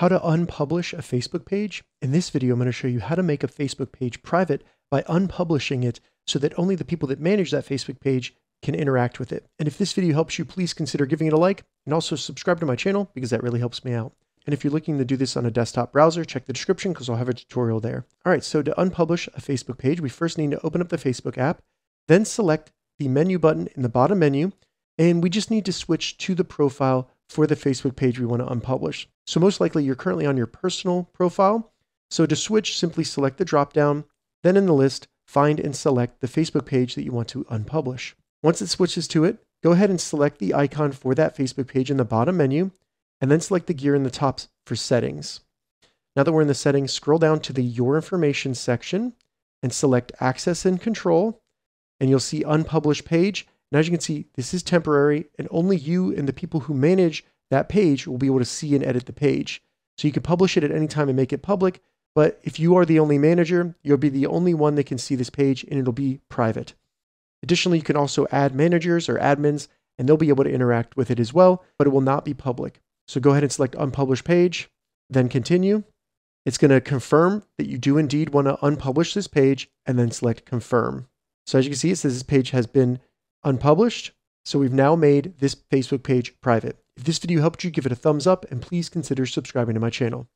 how to unpublish a Facebook page. In this video, I'm going to show you how to make a Facebook page private by unpublishing it so that only the people that manage that Facebook page can interact with it. And if this video helps you, please consider giving it a like and also subscribe to my channel because that really helps me out. And if you're looking to do this on a desktop browser, check the description because I'll have a tutorial there. All right, so to unpublish a Facebook page, we first need to open up the Facebook app, then select the menu button in the bottom menu, and we just need to switch to the profile for the Facebook page we want to unpublish. So most likely you're currently on your personal profile. So to switch, simply select the dropdown, then in the list, find and select the Facebook page that you want to unpublish. Once it switches to it, go ahead and select the icon for that Facebook page in the bottom menu, and then select the gear in the top for settings. Now that we're in the settings, scroll down to the Your Information section and select Access and Control, and you'll see Unpublished Page. And as you can see, this is temporary, and only you and the people who manage that page will be able to see and edit the page. So you can publish it at any time and make it public, but if you are the only manager, you'll be the only one that can see this page and it'll be private. Additionally, you can also add managers or admins and they'll be able to interact with it as well, but it will not be public. So go ahead and select unpublished page, then continue. It's going to confirm that you do indeed want to unpublish this page and then select confirm. So as you can see, it says this page has been unpublished. So we've now made this Facebook page private. If this video helped you, give it a thumbs up and please consider subscribing to my channel.